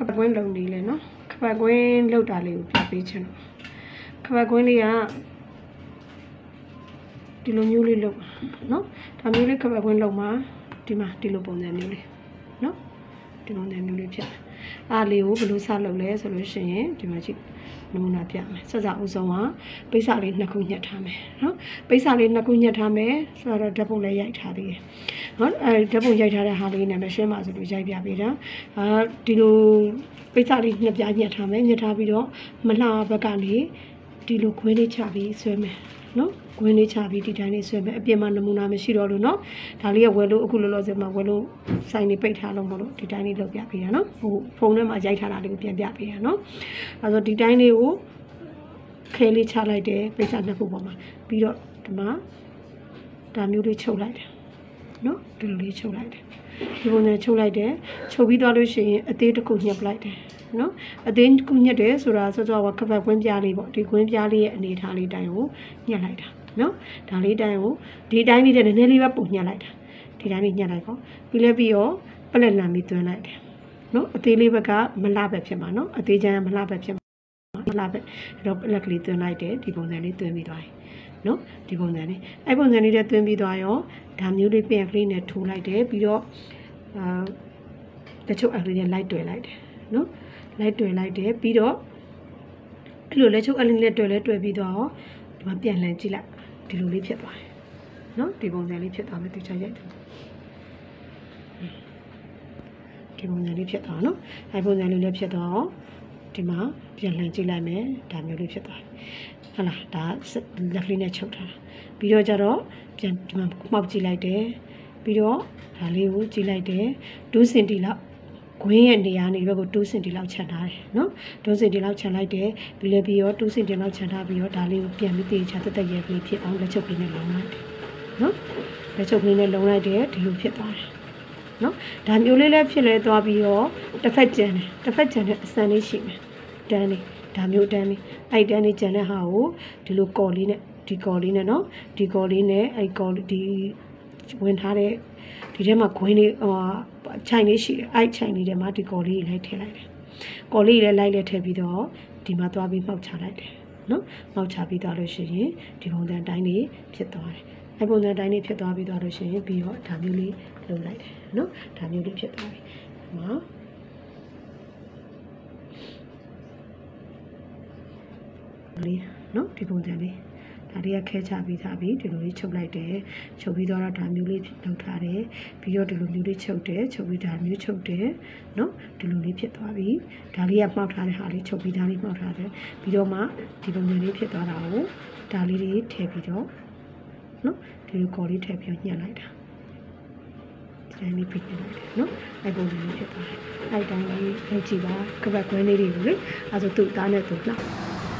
ခပတ်ကွင်းလုံနေလေနော်ခပတ်ကွင်းလောက်တာလေးကိုပြပေးချင်တော့ခပတ်ကွင်းလေးကဒီလိုမျိုးလေးလုံနော်ဒါမျိုးလေးခပတ်ကွင်းလုံမှာဒီမှာဒီလိုပုံစံမျိုးလေးနော်ဒီပုံစံမျိုးလေးဖြစ် အားလေးကိုဘယ်လိုစလုပ်လဲဆိုလို့ရှိရင်ဒီမှာကြည့်နမူနာပြမယ်ဆက်စအဆုံးကပိစလေးနှစ်ခုညှက်ထားမယ်နော်ပိစလေးနှစ်ခုညှက်ထားမယ်ဆိုတော့ဓာတ်ပုံလေးရိုက်ထားသေးတယ်နော်အဲဓာတ်ပုံရိုက်ထားတဲ့ဟာလေးနဲ့မရှင်းပါဆိုလို့ရိုက်ပြပေးတာအာဒီလိုပိစလေးညှက်ပြညှက်ထားမယ်ညှက်ထားပြီးတော့မလှဘက်ကနေဒီလိုခွင်းလေးချပြီးဆွဲမယ်နော်ခွင်းလေးချပြီးဒီတိုင်းလေးဆွဲမယ်အပြင်မှာနမူနာမရှိတော့လို့နော်ဒါလေးကဝယ်လို့အခုလောလောဆယ်မှာဝယ်လို့ဆိုင်နေပိတ်ထားလို့မလို့ဒီတိုင်းလေးလုပ်ပြပေးတာနော်ဟိုဖုန်းထဲမှာရိုက်ထားတာလေးကိုပြန်ပြပေးတာနော်အဲဆိုဒီတိုင်းလေးကိုခဲလေးချလိုက်တယ်ပိတ်စာနှစ်ခုပေါ်မှာပြီးတော့ဒီမှာဒါမျိုးလေးချုပ်လိုက်တယ်နော်ဒီလိုလေးချုပ်လိုက်တယ် ဒီပုံစံချုပ်လိုက်တယ်ချုပ်ပြီးသွားလို့ရှိရင်အသေးတစ်ခုညှပ်လိုက်တယ်နော်အသေးတစ်ခုညှပ်တယ်ဆိုတာစောစောကခပတ်ကွင်းပြားလေးပေါ့ဒီကွင်းပြားလေးရဲ့အနေထားလေးတိုင်းကိုညှပ်လိုက်တာနော်ဒါလေးတိုင်းကိုဒီတိုင်းလေးတဲ့နည်းနည်းလေးပဲပုံညှပ်လိုက်တာဒီတိုင်းလေးညှပ်လိုက်ပေါ့ပြီးလဲပြီးတော့ပလက်လန်ပြီးသွင်းလိုက်တယ်နော်အသေးလေးဘက်ကမလှပဲဖြစ်မှာနော်အသေးချမ်းမလှပဲဖြစ်မှာမလှပဲအဲ့တော့ပလက်ကလေးသွင်းလိုက်တယ်ဒီပုံစံလေးသွင်းပြီးသွားတယ် နော်ဒီပုံစံလေးအဲ့ပုံစံလေးနဲ့သွင်းပြီးသွားရောဒါမျိုးလေးပြန်ကလေးနဲ့ထိုးလိုက်တယ်ပြီးတော့အာတချို့အကလေးနဲ့လိုက်တွေ့လိုက်တယ်နော်လိုက်တွေ့လိုက်တယ်ပြီးတော့အဲ့လိုလက်ချုပ်အလေးနဲ့တွေ့လဲတွေ့ပြီးတော့ဒီမှာပြန်လှန်ကြည့်လိုက်ဒီလိုလေးဖြစ်သွားတယ်နော်ဒီပုံစံလေးဖြစ်သွားမယ်သူချရိုက်တယ်ဒီပုံစံလေးဖြစ်သွားနော်အဲ့ပုံစံလေးလည်းဖြစ်သွားဒီမှာပြန်လှန်ကြည့်လိုက်မယ်ဒါမျိုးလေးဖြစ်သွားတယ် ဟုတ်လားဒါလက်ကလေးနဲ့ချုပ်ထားတာပြီးတော့ကျတော့ပြန်ဒီမှာမှောက်ကြည့်လိုက်တယ်ပြီးတော့ဒါလေးကိုကြည့်လိုက်တယ်2စင်တီလောက်ခွင်းရဲ့နေရာနေဘက်ကို2စင်တီလောက်ခြံထားတယ်နော်2စင်တီလောက်ခြံလိုက်တယ်ပြီးလည်းပြီးတော့2စင်တီလောက်ခြံထားပြီးတော့ဒါလေးကိုပြန်ပြီးတေချာတက်တက်ရဲပြီးဖြစ်အောင်လက်ချုပ်လေးနဲ့လုံလိုက်တယ်နော်လက်ချုပ်လေးနဲ့လုံလိုက်တယ်ဒီလိုဖြစ်သွားတယ်နော်ဒါမျိုးလေးလည်းဖြစ်လဲသွားပြီးတော့တစ်ဖက်ကျန်တယ်တစ်ဖက်ကျန်တဲ့အစံလေးရှိမယ်တန်းလေး ဒါမျိုးတန်းလေးအဲ့တန်းလေးကျန်တဲ့ဟာကိုဒီလိုကော်လေးနဲ့ဒီကော်လေးနဲ့နော်ဒီကော်လေးနဲ့အဲ့ကော်ဒီဝင်ထားတဲ့ဒီထဲမှာခွင်းလေးဟိုခြိုင်လေးရှိတယ်အဲ့ခြိုင်လေးထဲမှာဒီကော်လေးလိုက်ထည့်လိုက်တယ်ကော်လေးလည်းလိုက်လက်ထည့်ပြီးတော့ဒီမှာသွားပြီးမှောက်ချလိုက်တယ်နော်မှောက်ချပြီးသွားလို့ရှိရင်ဒီပုံစံတိုင်းလေးဖြစ်သွားတယ်အဲ့ပုံစံတိုင်းလေးဖြစ်သွားပြီးသွားလို့ရှိရင်ပြီးတော့ဒါမျိုးလေးလုပ်လိုက်တယ်နော်ဒါမျိုးလေးဖြစ်သွားပြီဒီ လေးနော်ဒီပုံစံလေးဒါလေးကခဲချပြီးသားပြီဒီလိုလေးချုပ်လိုက်တယ်ချုပ်ပြီးတော့ဒါမျိုးလေးလောက်ထားတယ်ပြီးတော့ဒီလိုမျိုးလေးချုပ်တယ်ချုပ်ပြီးဒါမျိုးချုပ်တယ်နော်ဒီလိုလေးဖြစ်သွားပြီဒါလေးကမှောက်ထားတဲ့ဟာလေးချုပ်ပြီးသားလေးမှောက်ထားတယ်ပြီးတော့မှဒီပုံစံလေးဖြစ်သွားတာကိုဒါလေးတွေထည့်ပြီးတော့နော်ဒီလိုကော်လေးထည့်ပြီးညှက်လိုက်တာဒီတိုင်းလေးဖိနေလိုက်တယ်နော်အဲ့ပုံစံလေးဖြစ်သွားတယ်အဲ့တိုင်းလေးလုပ်ကြည့်ပါကပတ်ကွဲလေးတွေကိုလေအဲဆိုသူ့သားနဲ့သူလှ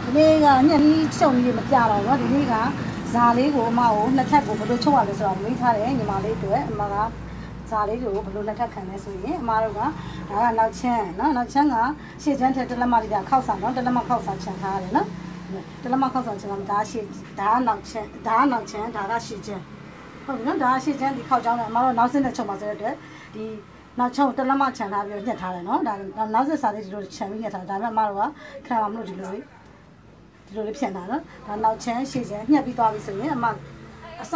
ဒီနေ့ကညက်ကြီးချုပ်ကြီးမပြတော့ဘူးဒီနေ့ကဇာလေးကိုအမကိုနှစ်ထပ်ကိုဘယ်လိုချုပ်ရလဲဆိုတော့မေးထားတယ်ညီမလေးတို့အမကဇာလေးကိုဘယ်လိုနှစ်ထပ်ခံလဲဆိုရင်အမတို့ကဒါကနောက်ချမ်းနော်နောက်ချမ်းကရှေ့ချမ်းထဲတလက်မလေးကခောက်ဆောင်နော်တလက်မခောက်ဆောင်ချန်ထားရတယ်နော်တလက်မခောက်ဆောင်ချန်ကဒါရှေ့ဒါကနောက်ချမ်းဒါကနောက်ချမ်းဒါကရှေ့ချမ်းဟုတ်ပြီနော်ဒါကရှေ့ချမ်းဒီခောက်ကြောင်းနဲ့အမတို့နောက်စင်းနဲ့ချုပ်ပါဆိုတဲ့ဒီနောက်ချုံတလက်မချန်ထားပြီးတော့ညှက်ထားတယ်နော်ဒါနောက်စစ်စာလေးဒီလိုချန်ပြီးညှက်ထားတယ်ဒါပေမဲ့အမတို့ကခံအောင်မလို့ဒီလိုလေး ဒီလိုလေးဖြန့်တာနော်ဒါနောက်ချမ်းရှေ့ချမ်းညှက်ပြီးသွားပြီဆိုရင်အမအစ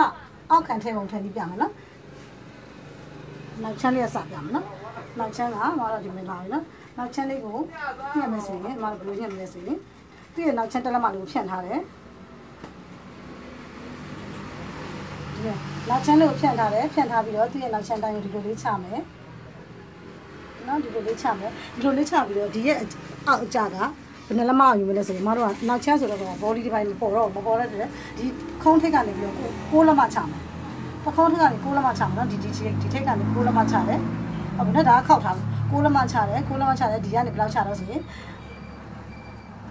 အောက်ခံထဲပုံထည့်ပြီးပြမယ်နော်နောက်ချမ်းလေးအစပြမယ်နော်နောက်ချမ်းကမတော့ဒီမှာလာပြီနော်နောက်ချမ်းလေးကိုညှက်မယ်ဆိုရင်အမဘယ်လိုညှက်မလဲဆိုရင်သူ့ရဲ့နောက်ချမ်းတက်လက်မလေးကိုဖြန့်ထားတယ်ဒီနောက်ချမ်းလေးကိုဖြန့်ထားတယ်ဖြန့်ထားပြီးတော့သူ့ရဲ့နောက်ချမ်းတိုင်းကိုဒီလိုလေးချမယ်နော်ဒီလိုလေးချမယ်ဒီလိုလေးချပြီးတော့ဒီရဲ့အောက်အကြက ဘယ်နှလက်မအောင်ယူမလဲဆိုရင်မတို့ကနောက်ချမ်းဆိုတော့ဘောလီဒီပိုင်းမပေါ်တော့မပေါ်တဲ့တည်းဒီခုံးထိပ်ကနေပြီးတော့ကိုးလက်မချမယ်ပခုံးထိပ်ကနေကိုးလက်မချမယ်နော်ဒီဒီဒီထိပ်ကနေကိုးလက်မချတယ်ဟုတ်ပြီနော်ဒါကခောက်ထားကိုးလက်မချတယ်ကိုးလက်မချတယ်ဒီကနေဘယ်လောက်ချတော့ဆိုရင်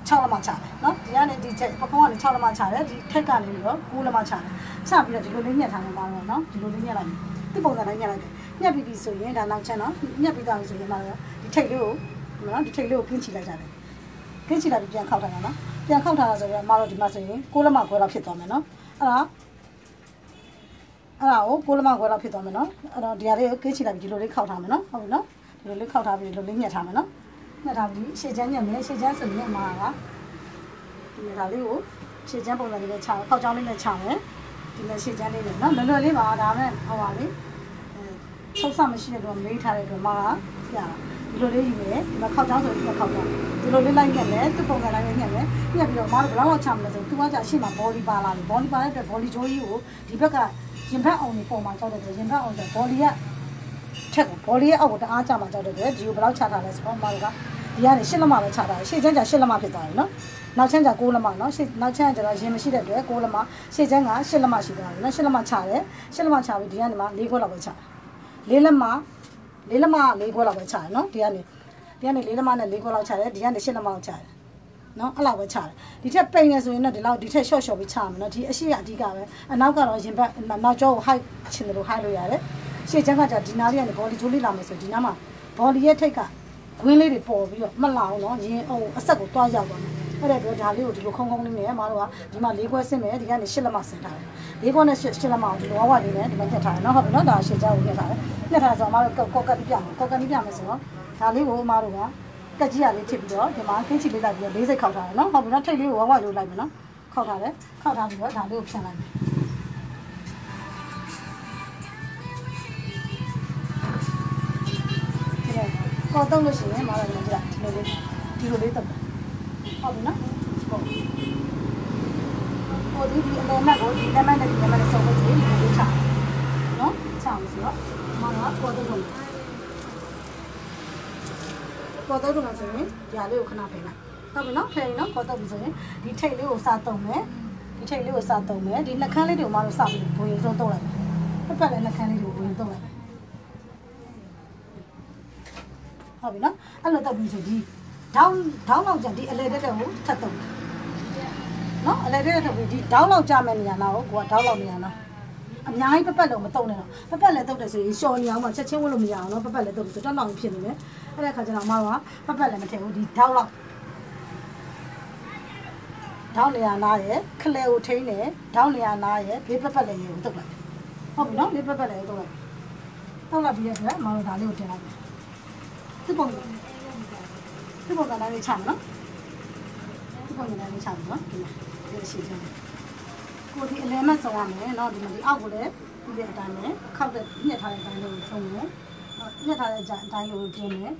6လက်မချတယ်နော်ဒီကနေဒီချက်ပခုံးကနေ6လက်မချတယ်ဒီထိပ်ကနေပြီးတော့9လက်မချတယ်ချပြီးတော့ဒီလိုလေးညှက်ထားနေပါတော့နော်ဒီလိုလေးညှက်လိုက်ဒီပုံစံတိုင်းညှက်လိုက်တယ်ညှက်ပြီးပြီဆိုရင်ဒါနောက်ချက်နော်ညှက်ပြီးသွားပြီဆိုရင်မတော့ဒီထိပ်လေးကိုနော်ဒီထိပ်လေးကိုကင်းချလိုက်ကြတယ် ကင်းချလိုက်ပြီးပြန်ခောက်ထားတာနော်ပြန်ခောက်ထားတာဆိုရင်မတော့ဒီမှာဆိုရင်9လက်မခွဲတော့ဖြစ်သွားမယ်နော်အဲ့ဒါအဲ့ဒါကိုကိုလမခွဲတော့ဖြစ်သွားမယ်နော်အဲ့တော့ဒီဟာလေးကိုကင်းချလိုက်ပြီးဒီလိုလေးခောက်ထားမယ်နော်ဟုတ်ပြီနော်ဒီလိုလေးခောက်ထားပြီးဒီလိုလေးညှက်ထားမယ်နော်ညှက်ထားပြီးရှေ့ချမ်းညက်မယ်ရှေ့ချမ်းဆိုရင်မှာကဒီမှာလေးကိုရှေ့ချမ်းပုံစံလေးနဲ့ခြောက်ခောက်ချောင်းလေးနဲ့ခြောက်မယ်ဒီမှာရှေ့ချမ်းလေးနဲ့နော်လွယ်လွယ်လေးပါဒါမဲ့ဟောပါလေအဲချုပ်ဆမရှိတဲ့တော့မေးထားတဲ့တော့မှာပြတာ ဒီလိုလေးယူမယ်ဒီမှာခောက်ချောင်းဆိုဒီမှာခောက်ချောင်းဒီလိုလေးလိုက်ညက်မယ်သူ့ပုံစံလိုက်ညက်မယ်ညက်ပြီးတော့မအားဘယ်လောက်ချမလဲဆိုသူကကြာရှေ့မှာဘောလီပါလာတယ်ဘောလီပါတဲ့အတွက်ဘောလီဂျိုးကြီးကိုဒီဘက်ကရင်ဘတ်အောင်နေပုံမှာကြောက်တဲ့ရင်ဘတ်အောင်ဆိုဘောလီကထက်ကိုဘောလေးရဲ့အောက်ကိုတအားကြမှာကြောက်တဲ့အတွက်ဒီကိုဘယ်လောက်ချထားလဲဆိုတော့မတို့ကဒီကနေရှစ်လက်မပဲချထားတယ်ရှေ့ချမ်းကျရှစ်လက်မဖြစ်သွားတယ်နော်နောက်ချမ်းကျ၉လက်မနော်ရှေ့နောက်ချမ်းကျတော့ရင်မရှိတဲ့အတွက်၉လက်မရှေ့ချမ်းကရှစ်လက်မရှိသွားတယ်နော်ရှစ်လက်မချတယ်ရှစ်လက်မချပြီးဒီကနေမှ၄ခွက်လောက်ပဲချတယ်လေးလက်မ လေးလက်မ၄ခွက်လောက်ပဲချတယ်နော်ဒီကနေဒီကနေလေးလက်မနဲ့၄ခွက်လောက်ချတယ်ဒီကနေရှစ်လက်မလောက်ချတယ်နော်အဲ့လောက်ပဲချတယ်ဒီထက်ပိန်နေဆိုရင်တော့ဒီလောက်ဒီထက်ရှော့ရှော့ပြီးချမယ်နော်ဒီအရှိကအဓိကပဲအနောက်ကတော့ရင်ဘတ်နောက်ကျောကို high ချင်တယ်လို့ high လို့ရတယ်ရှေ့ချမ်းကじゃဒီနားလေးကနေဘောလီဂျိုးလေးလာမယ်ဆိုဒီနားမှာဘောလီရဲ့ထိတ်ကဂွင်းလေးတွေပေါ်ပြီးတော့မလာအောင်နော်ရင်အုံအဆက်ကိုတွားရောက်သွားတယ် အဲ့ဒါပြောဒါလေးကိုဒီလိုခုံခုံလေးနဲ့မတို့ကဒီမှာ၄ခွဲဆင်းမယ်ဒီကနေ၈လက်မဆင်းထားတယ်၄ခွဲနဲ့၈လက်မအောင်ဒီလိုဝဝလေးနဲ့ဒီမှာညှက်ထားတယ်နော်ဟုတ်ပြီနော်ဒါရှေ့ချမ်းကိုညှက်ထားတယ်ညှက်ထားဆိုတော့မတို့ကော့ကတ်ပြမယ်ကော့ကတ်ပြမယ်ဆိုတော့ဒါလေးကိုမတို့ကတက်ကြီးရလေးထစ်ပြီးတော့ဒီမှာခင်းချီလေးလိုက်ပြီးတော့၄စိတ်ခောက်ထားတယ်နော်ဟုတ်ပြီနော်ထိတ်လေးကိုဝဝလေးလိုက်မယ်နော်ခောက်ထားတယ်ခောက်ထားပြီးတော့ဒါလေးကိုဖြန့်လိုက်မယ်ဒီလိုကောတော့လို့ရှိရင်မလာဘူးကြာဒီလိုလေးဒီလိုလေးတော့ ဟုတ်ပြီနော်ဟုတ်ဟိုဒီဒီအလဲမတ်ကိုဒီလက်မတ်နဲ့ဒီလက်မတ်နဲ့စုံလို့ဒီလိုလေးချနော်ချအောင်ဆိုတော့မလာကောတော့လို့ကောတော့လို့ဆိုရင်ဒီဟာလေးကိုခဏဖိလိုက်ဟုတ်ပြီနော်ဖိရင်နော်ကောတော့ပြီဆိုရင်ဒီထိတ်လေးကိုစတုံမယ်ဒီထိတ်လေးကိုစတုံမယ်ဒီနှကန်းလေးတွေကိုမလို့စပြီးဘိုးရင်ဆုံးတုံးလိုက်မယ်ပတ်ပတ်လည်းနှကန်းလေးတွေကိုဘိုးရင်တုံးလိုက်မယ်ဟုတ်ပြီနော်အဲ့လိုတက်ပြီးဆိုဒီ ဒေါင်းဒေါင်းလောက်ကြဒီအလဲတက်တဲ့ကိုထပ်တော့နော်အလဲတက်တဲ့ထပ်ပြီးဒီဒေါင်းလောက်ကြမဲ့နေရာနာကိုကိုကဒေါင်းလောက်နေရာနာအများကြီးပပတ်လုံးမတုံနဲ့တော့ပပတ်လည်းတုတ်တယ်ဆိုရင်ရှော်နေအောင်မှချက်ချင်းဝတ်လို့မရအောင်နော်ပပတ်လည်းတုတ်ပြီးဆိုတော့လောက်ဖြစ်နေတယ်အဲ့ဒါခါကျတော့မတော်ကပပတ်လည်းမထည့်ဘူးဒီဒေါင်းလောက်ဒေါင်းနေရာနာရဲ့ခလဲကိုထိန်းတယ်ဒေါင်းနေရာနာရဲ့ဘေးပပတ်လည်းရေကိုတုတ်လိုက်ဟုတ်ပြီနော်ဘေးပပတ်လည်းတုတ်လိုက်တုတ်လိုက်ပြီးရဆိုတော့မတော်ဒါလေးကိုတင်လိုက်ဒီပုံ ဒီပုံကလည်းလေးချမယ်နော်ဒီပုံကလည်းလေးချမယ်နော်ဒီမှာဒီရှိချင်ကိုဒီအလဲမဆောင်ရမယ်နော်ဒီမှာဒီအောက်ကိုလည်းဒီတဲ့အတိုင်းနဲ့ခောက်တဲ့ညှက်ထားတဲ့အတိုင်းလေးကိုဆုံးမယ်ညှက်ထားတဲ့အတိုင်းလေးကိုကျင်းမယ်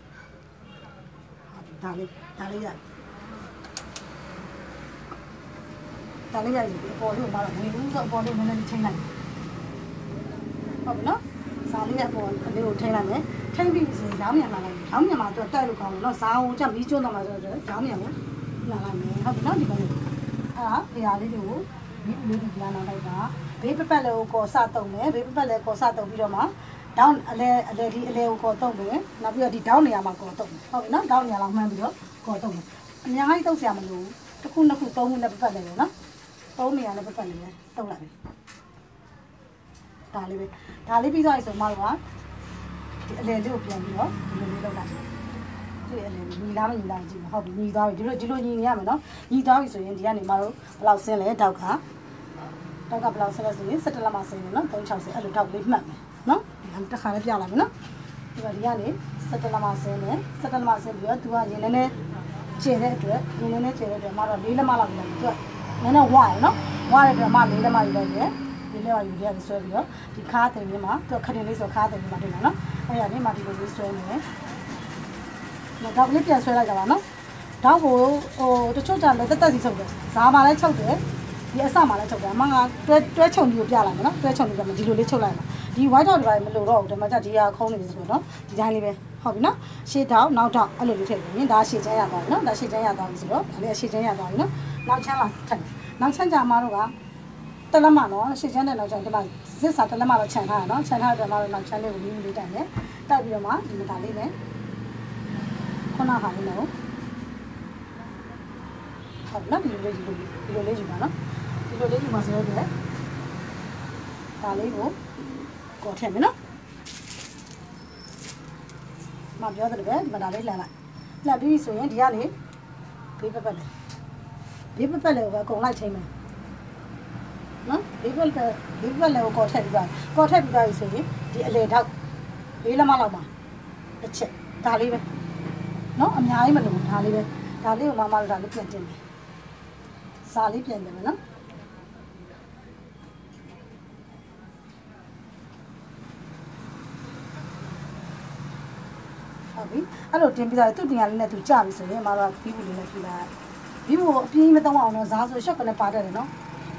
ဒါလေးဒါလေးရဒါလေးရပြီပေါ်လို့မလာဘူးဘူးဆိုပေါ်လို့နည်းနည်းချင်းလိုက်ဟုတ်ပြီနော်စားလေးရပေါ်အလေးကိုထိလိုက်မယ် ထိပြီးဆိုရင်ဓာတ်မြန်လာလိုက်ဓာတ်မြန်မှာတော့တက်လို့ကောင်းတယ်နော်စားအောင်ချက်မီးကျွန်းတော့မှာဆိုတော့ဓာတ်မြန်ကိုလာလိုက်မယ်ဟုတ်ပြီနော်ဒီကောင်အဲ့ဒါဖရာလေးတွေကိုဒီလိုဒီလာနာလိုက်တာဘေးပပတ်လေးကိုကော်စတုံမယ်ဘေးပပတ်လေးကော်စတုံပြီးတော့မှဒေါင်းအလဲအလဲဒီအလဲကိုကော်တုံမယ်နောက်ပြီးတော့ဒီဒေါင်းနေရာမှာကော်တုံမယ်ဟုတ်ပြီနော်ဒေါင်းနေရာလောက်မှန်းပြီးတော့ကော်တုံမယ်အများကြီးတုံးစရာမလိုဘူးတစ်ခုနှစ်ခုသုံးခုနဲ့ပပတ်လေးပဲနော်သုံးနေရာနဲ့ပပတ်လေးပဲတုံးလိုက်ပြီဒါလေးပဲဒါလေးပြီးသွားပြီဆိုမှတော့ဒီ အလဲလေးကိုပြန်ပြီးတော့ဒီလိုလေးလုပ်လိုက်ဒီအလဲညီလားမညီလားကြည့်ဟုတ်ပြီညီသွားပြီဒီလိုဒီလိုညီနေရမယ်နော်ညီသွားပြီဆိုရင်ဒီကနေမှတော့ဘယ်လောက်ဆင်းလဲတောက်ကတောက်ကဘယ်လောက်ဆင်းလဲဆိုရင်17လက်မဆင်းတယ်နော်360အဲ့လိုတောက်လေးမှတ်မယ်နော်ဒီကတစ်ခါလေးပြလိုက်မယ်နော်ဒီကဒီကနေ17လက်မဆင်းတယ်17လက်မဆင်းပြီးတော့သူကရင်နည်းနည်းကျင်တဲ့အတွက်ရင်နည်းနည်းကျင်တဲ့အတွက်မှတော့4လက်မလောက်ပြီးတော့သူကနည်းနည်းဝါရနော်ဝါရတဲ့အတွက်မှ4လက်မယူလိုက်တယ် ဒီလက်မယူရပြီးဆွဲပြီးတော့ဒီခါတင်လေးမှာသူကခရင်လေးဆိုခါတင်လေးမှာတင်တာနော်အဲ့ဒါလေးမှာဒီလိုလေးဆွဲနေတယ်နော်တော့လေးပြန်ဆွဲလိုက်ကြပါနော်တော့ကိုဟိုတချို့ကြလည်းတက်တက်စီချုပ်တယ်ဇာမှာလည်းချုပ်တယ်ဒီအစမှာလည်းချုပ်တယ်အမကတွဲတွဲချုံကြီးကိုပြလိုက်မယ်နော်တွဲချုံကြီးကဒီလိုလေးချုပ်လိုက်မှာဒီ white dot တွေမလို့တော့ဘူးဒီမှာကြဒီဟာခုံးနေပြီဆိုတော့ဒီတိုင်းလေးပဲဟုတ်ပြီနော်ရှေ့တောက်နောက်တောက်အဲ့လိုလေးထည့်ပြီးရင်ဒါရှေ့ချမ်းရသွားပြီနော်ဒါရှေ့ချမ်းရသွားပြီဆိုတော့ဒါလေးရှေ့ချမ်းရသွားပြီနော်နောက်ချမ်းလာထပ်နောက်ချမ်းကြမှာတော့က တလက်မနော်ရှေ့ချမ်းတဲ့နောက်ချမ်းဒီမှာဇစ်စာတလက်မတော့ခြံထားရနော်ခြံထားတဲ့မှာတော့နောက်ချမ်းလေးကိုလေးလေးတိုင်တယ်တိုက်ပြီးတော့မှဒီမှာဒါလေးနဲ့ခုနကဟာလေးနော်ဟုတ်နော်ဒီလိုလေးဒီလိုဒီလိုလေးယူပါနော်ဒီလိုလေးယူပါဆိုတော့ဒါလေးကိုကော်ထည့်မယ်နော်မပြောတယ်ပဲဒီမှာဒါလေးလှန်လိုက်လှန်ပြီးဆိုရင်ဒီကနေဘေးပက်ပက်လေးဘေးပက်ပက်လေးကိုပဲအကုန်လိုက်ချိန်မယ် နော်ဘေးပက်ပက်ဘေးပက်လေးကိုကော်ထည့်ပြီးပါကော်ထည့်ပြီးပါပြီဆိုရင်ဒီအလေထောက်လေးလက်မလောက်ပါတစ်ချက်ဒါလေးပဲနော်အများကြီးမလို့ဒါလေးပဲဒါလေးကိုမမတို့ဒါလေးပြန်တင်မယ်စာလေးပြန်တယ်မယ်နော်ဟုတ်ပြီအဲ့လိုတင်ပြီးတော့သူ့တင်ရလေးနဲ့သူကြပြီဆိုရင်မတို့ကဘီဘူးလေးနဲ့ပြလိုက်ဘီဘူးကိုအပြင်းမသုံးအောင်တော့ဇားဆိုရှော့ကနေပါတတ်တယ်နော်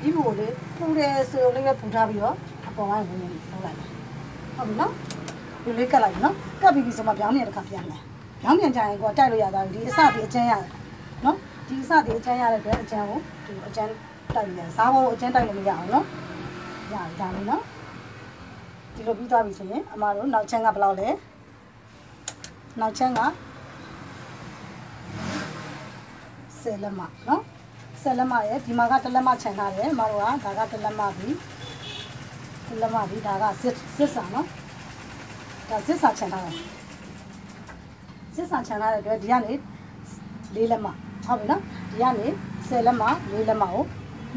ဘီဘူးကိုလေပူတယ်ဆိုလေးပဲပူထားပြီးတော့အပေါ်ပိုင်းဝင်နေလောက်လိုက်ဟုတ်ပြီနော်ဒီလေးကတ်လိုက်နော်ကတ်ပြီးပြီဆိုမှပြောင်းနေတစ်ခါပြန်မယ်ပြောင်းပြန်ကြရင်ကိုတိုက်လို့ရတာဒီအစဒီအကျန်းရတယ်နော်ဒီအစဒီအကျန်းရတဲ့အတွက်အကျန်းကိုဒီအကျန်းတိုက်ရတယ်ဇားဘောကိုအကျန်းတိုက်လို့မရအောင်နော်ရတယ်ဒါလေးနော်ဒီလိုပြီးသွားပြီဆိုရင်အမတို့နောက်ချမ်းကဘယ်လောက်လဲနောက်ချမ်းကဆယ်လက်မနော် ဆယ်လက်မရဲ့ဒီမှာကတစ်လက်မခြံထားတယ်အမတို့ကဒါကတစ်လက်မပြီတစ်လက်မပြီဒါကစစ်စစ်စာနော်ဒါစစ်စာခြံထားတယ်စစ်စာခြံထားတဲ့အတွက်ဒီကနေလေးလက်မဟုတ်ပြီနော်ဒီကနေဆယ်လက်မလေးလက်မကို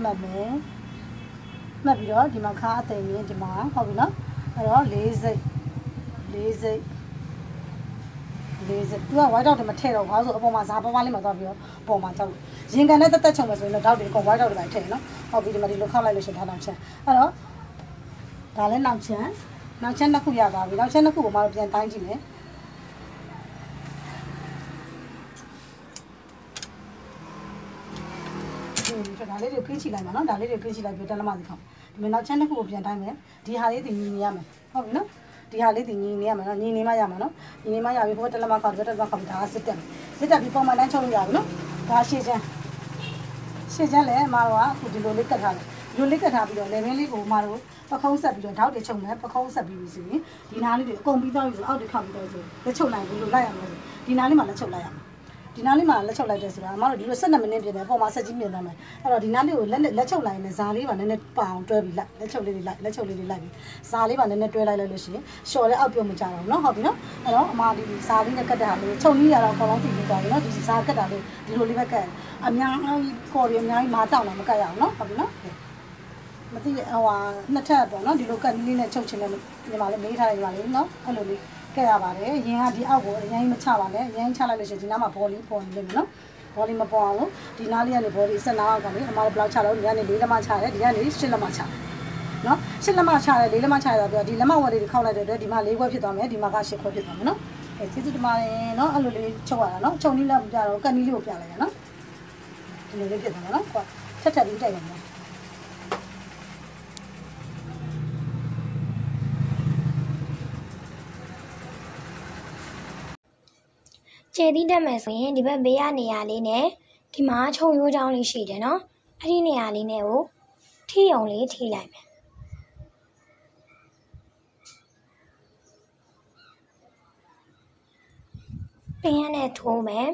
မှတ်မယ်မှတ်ပြီးတော့ဒီမှာခါအသိရင်ဒီမှာဟုတ်ပြီနော်အဲ့တော့၄စိတ်၄စိတ် လေးစသူကဝိုင်းတော့တယ်မထည့်တော့ဘာလို့ဆိုအပေါ်မှာဇာပွားပွားလေးမှာသွားပြီးတော့ပေါ်မှာကြောက်ရင်ကန်နဲ့တက်တက်ချုံမယ်ဆိုရင်တော့တောက်တယ်အကုန်ဝိုင်းတော့တယ်ပဲထည့်နော်ဟုတ်ပြီဒီမှာဒီလိုခောက်လိုက်လို့ရှိရင်ထားတော့ချမ်းအဲ့တော့ဒါလည်းနောက်ချမ်းနောက်ချမ်းနှစ်ခုရသွားပြီနောက်ချမ်းနှစ်ခုကိုမှတော့ပြန်တိုင်းကြည့်မယ်ဒီဒါလေးတွေခင်းချလိုက်မှာနော်ဒါလေးတွေခင်းချလိုက်ပြီးတက်လက်မစီခေါဒီမှာနောက်ချမ်းတစ်ခုကိုပြန်တိုင်းမယ်ဒီဟာလေးတင်ညီနေရမယ်ဟုတ်ပြီနော် ဒီဟာလေးတင်ညီနေရမယ်နော်ညီနေမှရမှာနော်ညီနေမှရပြီဘိုးတက်လက်မခေါဒီဘက်တက်လက်မခေါဒါစစ်တက်စစ်တက်ပြီးပုံမှန်တိုင်းချုပ်လို့ရပြီနော်ဒါရှေ့ချမ်းရှေ့ချမ်းလည်းအမတို့ကအခုဒီလိုလေးကတ်ထားတယ်ဒီလိုလေးကတ်ထားပြီးတော့ level လေးကိုအမတို့ပခုံးဆက်ပြီးတော့ဓာတ်တွေချုပ်မယ်ပခုံးဆက်ပြီးပြီဆိုရင်ဒီနားလေးတွေအကုန်ပြီးသွားပြီဆိုအောက်တွေခောက်ပြီးတော့ဆိုလက်ချုပ်နိုင်ဘူးလို့လိုက်ရမယ်ဒီနားလေးမှာလက်ချုပ်လိုက်ရမယ် ဒီနားလေးမှာလက်ချုပ်လိုက်တယ်ဆိုတာအမတို့ဒီလို12မိနစ်ပြင်တယ်ပုံမှာဆက်ကြီးမြင်သွားမယ်အဲ့တော့ဒီနားလေးကိုလက်လက်ချုပ်လိုက်ရင်ဇာလေးပါနည်းနည်းပအောင်တွဲပြီးလိုက်လက်ချုပ်လေးတွေလိုက်လက်ချုပ်လေးတွေလိုက်ပြီးဇာလေးပါနည်းနည်းတွဲလိုက်လိုက်လို့ရှိရင်ရှော်လဲအောက်ပြုတ်မကြတော့ဘူးเนาะဟုတ်ပြီเนาะအဲ့တော့အမဒီဇာလေးနဲ့ကတ်တာလေးချုပ်နီးရတော့အကောင်လုံးတည်ပြီးသွားပြီเนาะဒီဇာကတ်တာလေးဒီလိုလေးပဲကတ်အများကြီးခေါ်ရအများကြီးမာတောက်တော့မကတ်ရအောင်เนาะဟုတ်ပြီเนาะမသိဟိုဟာနှစ်ထပ်ပေါ့နော်ဒီလိုကတ်နီးလေးနဲ့ချုပ်ချင်တယ်ညီမလေးမေးထားတယ်ညီမလေးနော်အဲ့လိုလေး ကဲရပါတယ်ရင်ကဒီအောက်ကိုအရင်မချပါနဲ့အရင်ချလိုက်လို့ရှိရင်ဒီနားမှာဘောလီပေါ်နေလိမ့်မယ်နော်ဘောလီမပေါ်အောင်လို့ဒီနားလေးကနေဘောလီဆက်နာအောင်ကနေအမတို့ဘယ်လောက်ချလို့ဒီကနေလေးလက်မချတယ်ဒီကနေရှစ်လက်မချတယ်နော်ရှစ်လက်မချတယ်လေးလက်မချရတာပြောဒီလက်မဝက်လေးတွေခောက်လိုက်တဲ့အတွက်ဒီမှာလေးခွက်ဖြစ်သွားမယ်ဒီမှာကရှစ်ခွက်ဖြစ်သွားမယ်နော်အဲကျေးဇူးတင်ပါတယ်နော်အဲ့လိုလေးချုပ်ရတာနော်ချုပ်နီးလက်ပြတော့ကတ်နီးလေးကိုပြလိုက်ရနော်ဒီလိုလေးဖြစ်သွားမယ်နော်ကွာထက်ထက်ပြီးတိုက်ရမယ် ကျဲသီးတက်မယ်ဆိုရင်ဒီဘက်ဘေးကနေရာလေးနဲ့ဒီမှာခြုံရိုးချောင်းလေးရှိတယ်နော်အဲ့ဒီနေရာလေးနဲ့ကိုထိအောင်လေးထိလိုက်မယ်ပင်ရနဲ့ထိုးမယ်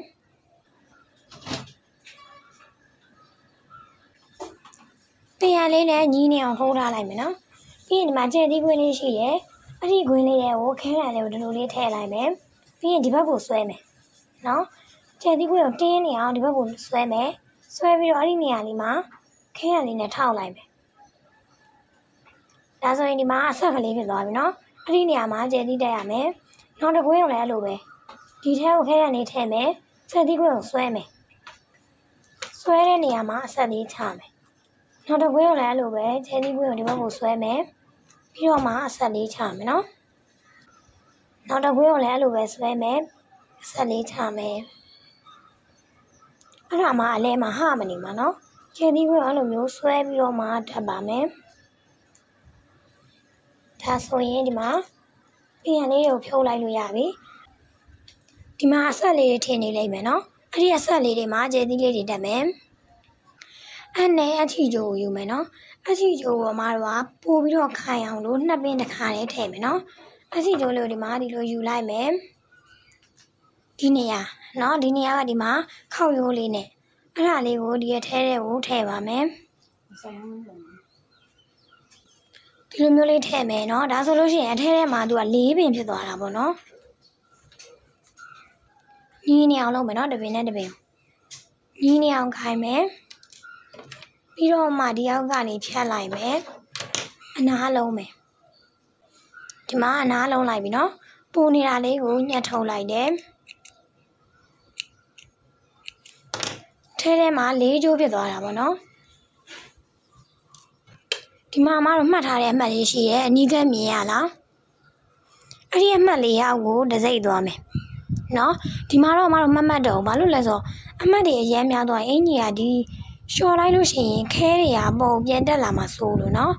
ပင်ရလေးနဲ့ညီးနေအောင်ထိုးထားလိုက်မယ်နော်ပြီးရင်ဒီမှာကျဲသီးခွင်းလေးရှိရဲ့အဲ့ဒီခွင်းလေးရဲ့ကိုခဲရံလေးကိုဒီလိုလေးထည့်လိုက်မယ်ပြီးရင်ဒီဘက်ကိုဆွဲမယ် နော်ကျန်သီးခွေကိုတင်းနေအောင်ဒီဘက်ကိုဆွဲမယ်ဆွဲပြီးတော့အဲ့ဒီနေရာလေးမှာခဲရလေးနဲ့ထောက်လိုက်မယ်ဒါဆိုရင်ဒီမှာအဆက်ကလေးဖြစ်သွားပြီနော်အဲ့ဒီနေရာမှာကျန်သီးတက်ရမယ်နောက်တစ်ခွေကိုလည်းအဲ့လိုပဲဒီထဲကိုခဲရလေးထည့်မယ်ကျန်သီးခွေကိုဆွဲမယ်ဆွဲတဲ့နေရာမှာအဆက်လေးချမယ်နောက်တစ်ခွေကိုလည်းအဲ့လိုပဲကျန်သီးခွေကိုဒီဘက်ကိုဆွဲမယ်ပြီးတော့မှအဆက်လေးချမယ်နော်နောက်တစ်ခွေကိုလည်းအဲ့လိုပဲဆွဲမယ် ဆက်လေးချမယ်အဲ့ဒါမှအလဲမှာဟမနေမှာနော်ခြေသီးခွင့်အဲ့လိုမျိုးဆွဲပြီးတော့မှထပ်ပါမယ်ဒါဆိုရင်ဒီမှာပြန်လေးကိုဖြုတ်လိုက်လို့ရပြီဒီမှာအဆက်လေးတွေထည့်နေလိုက်မယ်နော်အဲ့ဒီအဆက်လေးတွေမှာခြေသီးလေးတွေတက်မယ်အဲ့နဲ့အထီကျိုးကိုယူမယ်နော်အထီကျိုးကိုမတော်ကပို့ပြီးတော့ခိုင်အောင်လို့နှစ်ပင်တစ်ခါလေးထည့်မယ်နော်အထီကျိုးလေးကိုဒီမှာဒီလိုယူလိုက်မယ် ဒီနေရာနော်ဒီနေရာကဒီမှာခောက်ရိုးလေးနဲ့အဲ့ဒါလေးကိုဒီရထဲထဲကိုထည့်ပါမယ်ဒီလိုမျိုးလေးထည့်မယ်နော်ဒါဆိုလို့ရှိရင်အထဲထဲမှာသူက၄ပင်ဖြစ်သွားတာပေါ့နော်ညီနေအောင်လုပ်မယ်နော်တပင်နဲ့တပင်ညီနေအောင်ခိုင်းမယ်ပြီးတော့မှဒီအောက်ကနေဖြတ်လိုက်မယ်အနားလုံးမယ်ဒီမှာအနားလုံးလိုက်ပြီနော်ပူနေတာလေးကိုညှက်ထုတ်လိုက်တယ် ထဲထဲမှာလေးကျိုးဖြစ်သွားတာပေါ့နော်ဒီမှာအမတို့မှတ်ထားတဲ့အမှတ်လေးရှိရဲ့အနီးကပ်မြင်ရလားအဲ့ဒီအမှတ်လေးရောက်ကိုတစိမ့်သွားမယ်နော်ဒီမှာတော့အမတို့မှတ်မှတ်တော့ဘာလို့လဲဆိုအမှတ်တွေအများများသွားရင်အင်ကြီးကဒီလျှော်လိုက်လို့ရှိရင်ခဲတွေကပုံပြန်တက်လာမှာစိုးလို့နော်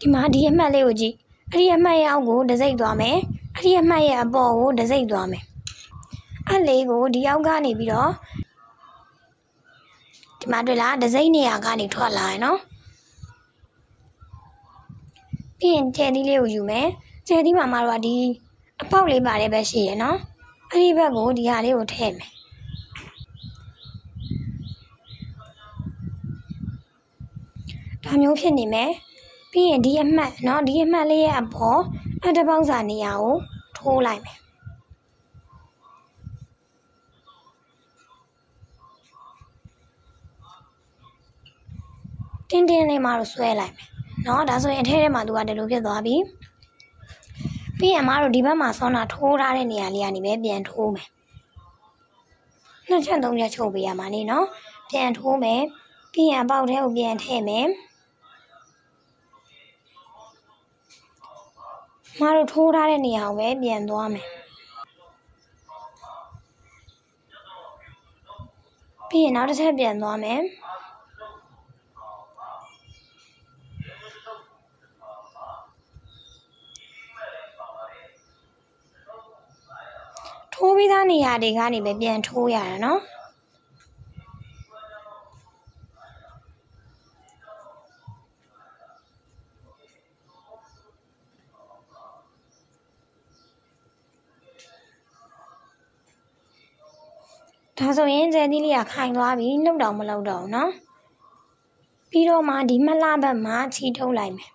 ဒီမှာဒီအမှတ်လေးကိုကြည့်အဲ့ဒီအမှတ်ရောက်ကိုတစိမ့်သွားမယ်အဲ့ဒီအမှတ်ရဲ့အပေါ်ကိုတစိမ့်သွားမယ်အဲ့လေးကိုဒီအောက်ကနေပြီးတော့ ဒီမှာတွေ့လားဒစိမ့်နေရာကနေထွက်လာရယ်နော်ပြီးရင်ကျဲသီးလေးကိုယူမယ်ကျဲသီးမှာမှာတော့ဒီအပေါက်လေးပါတယ်ပဲရှိရယ်နော်အဲ့ဒီဘက်ကိုဒီဟာလေးကိုထည့်မယ်ဒါမျိုးဖြစ်နေမယ်ပြီးရင်ဒီအမှတ်เนาะဒီအမှတ်လေးရဲ့အပေါ်အတပေါင်းစာနေရာကိုထိုးလိုက်မယ် တင်းတင်းလေးမှတော့ဆွဲလိုက်မယ်နော်ဒါဆိုရင်အထဲထဲမှာသူကဒီလိုဖြစ်သွားပြီပြီးရင်မတို့ဒီဘက်မှာဆောင်းတာထိုးထားတဲ့နေရာလေးကနေပဲပြန်ထိုးမယ်နှစ်ချက်သုံးချက်ချုပ်ပေးရမှာနေနော်ပြန်ထိုးမယ်ပြီးရင်ပေါက်ထဲကိုပြန်ထည့်မယ်မတို့ထိုးထားတဲ့နေရာကိုပဲပြန်သွားမယ်ပြီးရင်နောက်တစ်ချက်ပြန်သွားမယ် ပြီးသားနေရာတွေကနေပဲပြန်ထိုးရတာเนาะဒါဆိုရင်ကျဲသီးလေးကခိုင်သွားပြီလှုပ်တော့မလှုပ်တော့ဘူးเนาะပြီးတော့မှဒီမလှဘက်မှာချီထုတ်လိုက်မယ်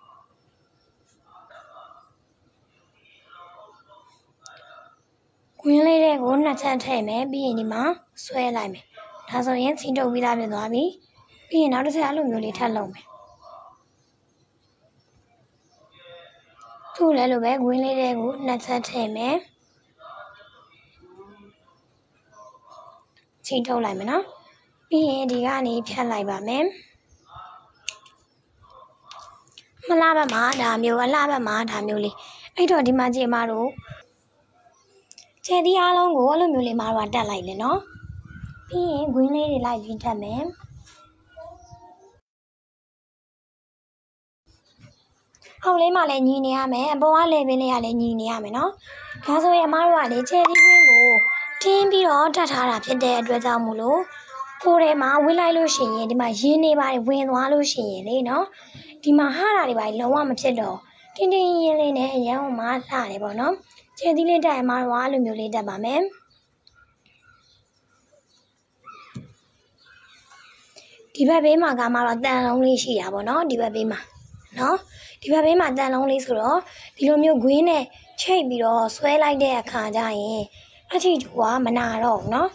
ကွင်းလေးတဲ့ကိုနှစ်ချက်ထည့်မယ်ပြီးရင်ဒီမှာဆွဲလိုက်မယ်ဒါဆိုရင်ချီထုတ်ပြီးသားဖြစ်သွားပြီပြီးရင်နောက်တစ်ချက်အဲ့လိုမျိုးလေးထပ်လုပ်မယ်သူ့လည်းလိုပဲကွင်းလေးတဲ့ကိုနှစ်ချက်ထည့်မယ်ချိန်ထုတ်လိုက်မယ်နော်ပြီးရင်ဒီကနေဖြတ်လိုက်ပါမယ်မလားဘက်မှာဒါမျိုးအလားဘက်မှာဒါမျိုးလေးအဲ့တော့ဒီမှာကြည့်မတို့ ခြေသီးအားလုံးကိုအဲ့လိုမျိုးလေးမတို့ကတက်လိုက်လေနော်ပြီးရင်ဂွင်းလေးတွေလိုက်ပြီးတက်မယ်အောက်လေးမှလည်းညီနေရမယ်အပေါ်ကလေပင်လေးကလည်းညီနေရမယ်နော်ဒါဆိုရင်အမတို့ကလေခြေသီးကွင်းကိုတင်းပြီးတော့တတ်ထားတာဖြစ်တဲ့အတွက်ကြောင့်မို့လို့ကိုယ်ထဲမှာဝင်လိုက်လို့ရှိရင်ဒီမှာရင်းနေပါတယ်ဝင်သွားလို့ရှိရင်လေနော်ဒီမှာဟာတာတွေပါလုံးဝမဖြစ်တော့တင်းတင်းရင်းလေးနဲ့အရန်ဟိုမှာလှတယ်ပေါ့နော် ခြေသီးလေးတက်အမတို့ကအဲ့လိုမျိုးလေးတက်ပါမယ်ဒီဘက်ဘေးမှာကမှတော့တန်လုံးလေးရှိတာပေါ့နော်ဒီဘက်ဘေးမှာနော်ဒီဘက်ဘေးမှာတန်လုံးလေးဆိုတော့ဒီလိုမျိုးဂွင်းနဲ့ချိတ်ပြီးတော့ဆွဲလိုက်တဲ့အခါကျရင်အချီတူကမနာတော့ဘူးနော်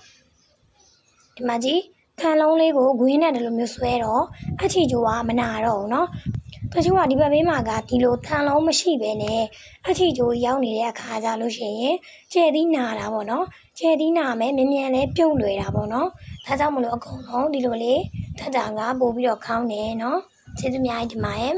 ဒီမှာကြည့်ခံလုံးလေးကိုဂွင်းနဲ့ဒီလိုမျိုးဆွဲတော့အချီတူကမနာတော့ဘူးနော် တချို့ကဒီဘက်ဘေးမှာကဒီလိုခံလုံးမရှိဘဲနဲ့အချီတူရောက်နေတဲ့အခါကျလို့ရှိရင်ကျဲသီးနာတာပေါ့နော်ကျဲသီးနာမယ်မြန်မြန်လေးပြုတ်လွယ်တာပေါ့နော်ဒါကြောင့်မလို့အကုန်လုံးဒီလိုလေးထက်တာကပို့ပြီးတော့ခေါင်းတယ်နော်ကျေးဇူးများကြီးတင်ပါတယ်